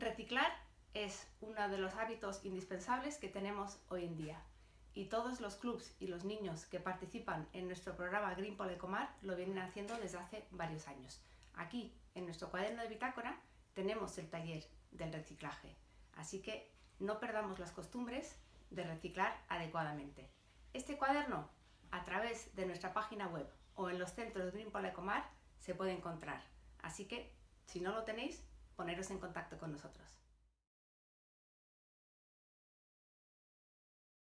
Reciclar es uno de los hábitos indispensables que tenemos hoy en día y todos los clubs y los niños que participan en nuestro programa Green Polecomar lo vienen haciendo desde hace varios años. Aquí, en nuestro cuaderno de bitácora, tenemos el taller del reciclaje, así que no perdamos las costumbres de reciclar adecuadamente. Este cuaderno, a través de nuestra página web o en los centros Green Polecomar, se puede encontrar, así que si no lo tenéis, poneros en contacto con nosotros.